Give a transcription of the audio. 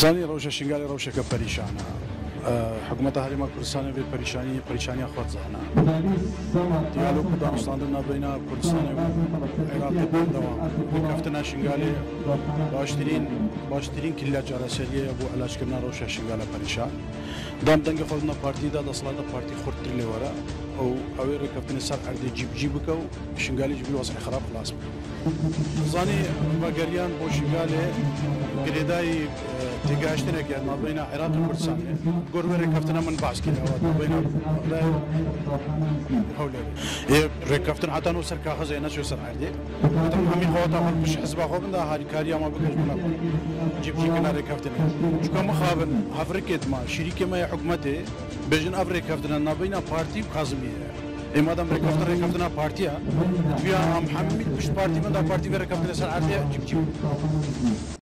زانی روشه شنگال روشه که پریشانه حکومت هریما کوردستان به پریشانی پریشانی خود زانه دیالوگ دانستان در بین کوردستان و عراق دوام یک هفته نشنگالی باشترین باشترین کلا جارسیلی بو علاج کردن روشه شنگال پریشان دام دنگ خود نه پارتی دا دسلات پارتی خورد تر لیوره او اوی رو کفتن سر عرض جیب جیب کو شنگالی جبی وضع خراب خلاص زانی بگریان بو شنگالی گریدای تجاشتنا كان ما بين العراق والكردستان قربنا ركبتنا من باص كذا ما بين حولنا ركبتنا حتى نوصل كاخزينا شو صار عندي تم همي خوطة مش حسب أخو من ده هاري كاريا ما بكش بنا جيب شي كنا ركبتنا شو كم خابن أفريقيا ما شركة ما حكمته بجن أفريقيا فتنا نبينا بارتي بخازمية Em adam rekaftan rekaftına parti ya. Dünya ham hamim bitmiş parti mi da parti ve rekaftına sen artıya cip cip.